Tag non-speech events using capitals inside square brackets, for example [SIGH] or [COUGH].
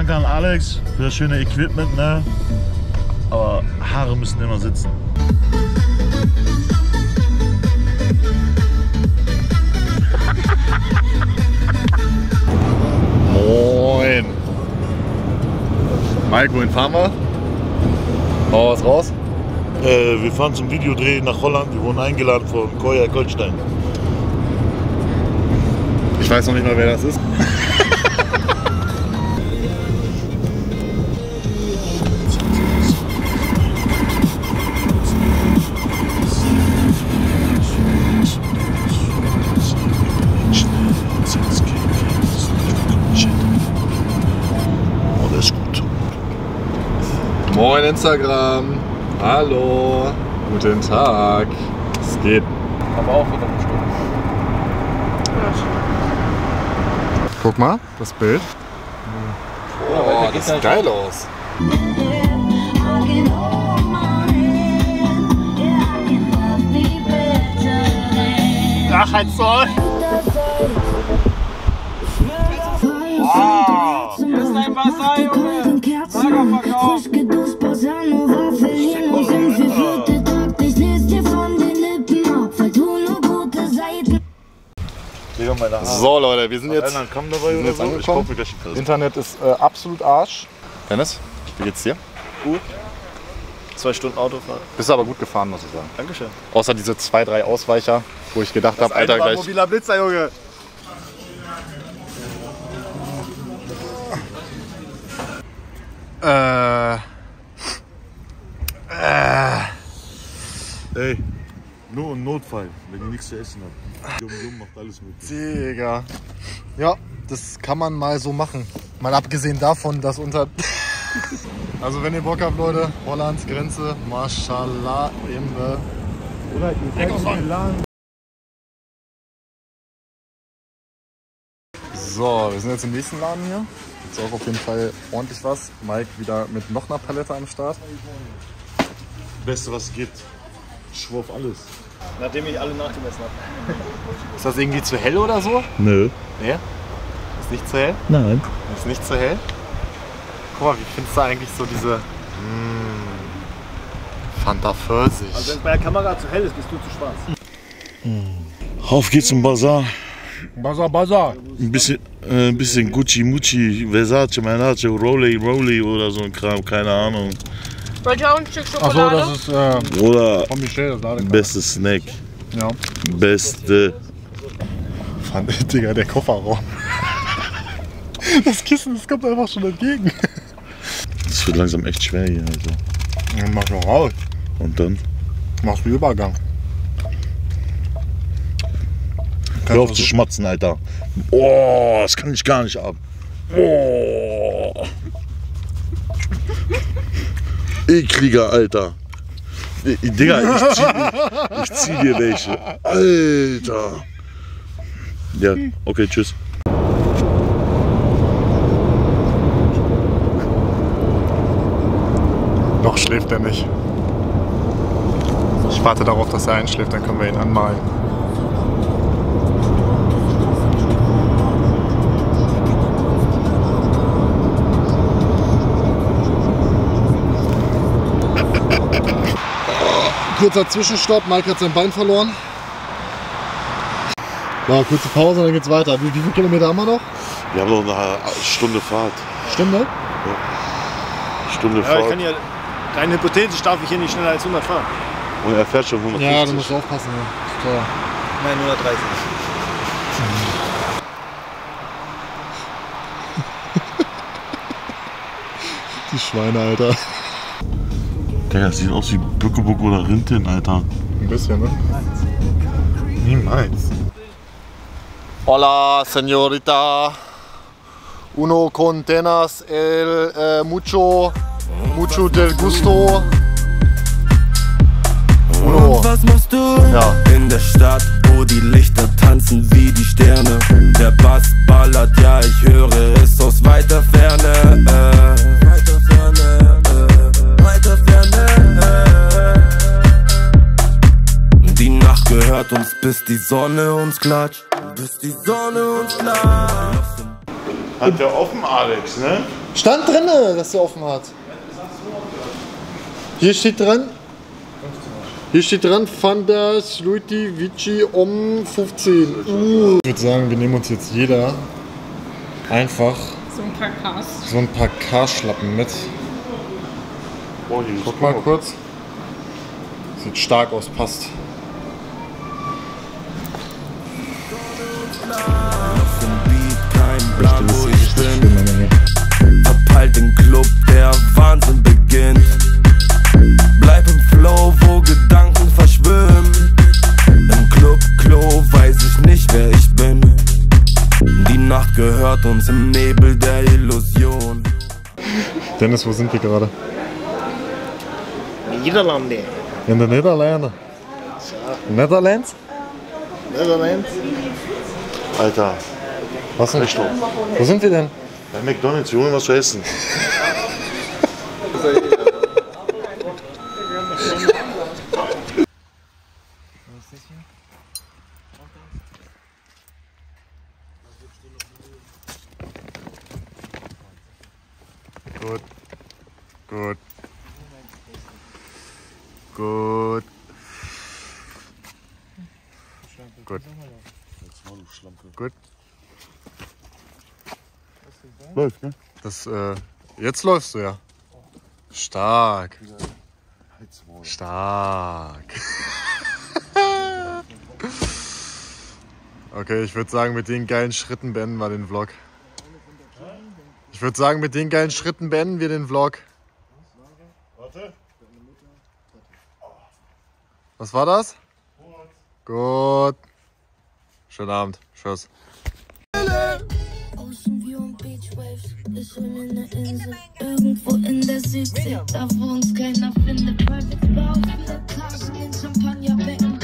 Danke an Alex für das schöne Equipment, ne? Aber Haare müssen immer sitzen. [LAUGHS] Moin. Mike, wohin fahren wir? Hau was raus? Äh, wir fahren zum Videodreh nach Holland. Wir wurden eingeladen von Koya Goldstein. Ich weiß noch nicht mal, wer das ist. [LAUGHS] Moin Instagram. Hallo. Guten Tag. Es geht. Aber auch wieder eine Stunde. Guck mal, das Bild. Oh, das sieht geil aus. Ach, halt soll. Wow. Hier ist ein Wasser, Junge. Lagerverkauf. So Leute, wir sind jetzt. Dabei oder jetzt so. Ich angekommen. kaufe mir gleich einen Kasten. Internet ist äh, absolut Arsch. Dennis, wie geht's dir? Zwei Stunden Autofahrt. Bist aber gut gefahren, muss ich sagen. Dankeschön. Außer diese zwei, drei Ausweicher, wo ich gedacht habe, Alter, gleich. mobiler Blitzer, Junge. Notfall, wenn ihr nichts zu essen habt. Jum Jum macht alles möglich. Digga. Ja, das kann man mal so machen. Mal abgesehen davon, dass unter. [LAUGHS] Also, wenn ihr Bock habt, Leute, Hollands Grenze, Mashallah, Imbe. Oder ihr. So, wir sind jetzt im nächsten Laden hier. Jetzt auch auf jeden Fall ordentlich was. Mike wieder mit noch einer Palette am Start. Beste, was es gibt. Ich schwör auf alles. Nachdem ich alle nachgemessen habe. Ist das irgendwie zu hell oder so? Nö. Nee? Ist nicht zu hell? Nein. Ist nicht zu hell? Guck mal, wie findest du eigentlich so diese. Mm, Fanta Pfirsich. Also wenn es bei der Kamera zu hell ist, bist du zu schwarz. Auf geht's zum Bazar. Bazaar, Bazaar. Ein bisschen, äh, ein bisschen Gucci, Mucci, Versace, Manace, Rolly, Rolly oder so ein Kram, keine Ahnung. Wollt ihr auch ein Stück Achso, Schokolade? das ist äh, Oder von Michel, das beste Snack. Ja. Beste. Fand, [LAUGHS] Digga, der Kofferraum. Das Kissen, das kommt einfach schon entgegen. Das wird langsam echt schwer hier. Also. Dann mach doch raus. Und dann? Machst du Übergang. Hör auf zu schmatzen, Alter. Oh, das kann ich gar nicht ab. Oh. Ekliger, Alter. Digga, ich zieh, ich zieh dir welche. Alter. Ja, okay, tschüss. Noch schläft er nicht. Ich warte darauf, dass er einschläft, dann können wir ihn anmalen. Kurzer Zwischenstopp, Mike hat sein Bein verloren. Ja, kurze Pause, dann geht's weiter. Wie, wie viele Kilometer haben wir noch? Wir haben noch eine Stunde Fahrt. Stunde? Stunde Ja, ich Fahrt. kann ja, rein hypothetisch darf ich hier nicht schneller als 100 fahren. Und er fährt schon 150. Ja, du musst aufpassen. Ja. Ist teuer. Nein, 130. Die Schweine, Alter. Digga, das sieht aus wie Bückebuck oder Rintin, Alter. Ein bisschen, ne? Niemals. Hola, señorita. Uno contenas el eh, mucho, mucho del gusto. Uno. Und was machst du? Ja. In der Stadt, wo die Lichter tanzen wie die Sterne. Der Bass ballert, ja, ich höre es aus weiter Ferne. Äh. Uns, bis die Sonne uns klatscht. Bis die Sonne uns klatscht. Hat der offen, Alex, ne? Stand drinne, dass der offen hat. Hier steht dran. Hier steht dran, Fandas Luiti Vici um 15. Uh. Ich würde sagen, wir nehmen uns jetzt jeder einfach So ein paar Cars. so ein paar K-Schlappen mit. Oh, ist Guck mal kurz. Sieht stark aus, passt. Auf dem Beat, kein Plan, wo ich bin. Verpeilt den Club, der Wahnsinn beginnt. Bleib im Flow, wo Gedanken verschwimmen. Im Club, Klo, weiß ich nicht, wer ich bin. Die Nacht gehört uns im Nebel der Illusion. Dennis, wo sind wir gerade? Niederlande. In den Niederlanden. Netherlands? Netherlands. Alter, Was denn? doch. Wo sind wir denn? Bei McDonalds, wir holen was zu essen. Gut. Gut. Gut. Gut. Gut. Läuft, ne? Das, äh, jetzt läufst du ja. Stark. Stark. [LAUGHS] Okay, ich würde sagen, mit den geilen Schritten beenden wir den Vlog. Ich würde sagen, mit den geilen Schritten beenden wir den Vlog. Warte. Was war das? Gut. Schönen Abend. Tschüss. Irgendwo in der Südsee, da wo uns keiner findet. Private viele Taschen in Champagnerbecken.